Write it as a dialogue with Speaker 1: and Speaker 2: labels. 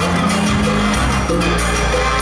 Speaker 1: Música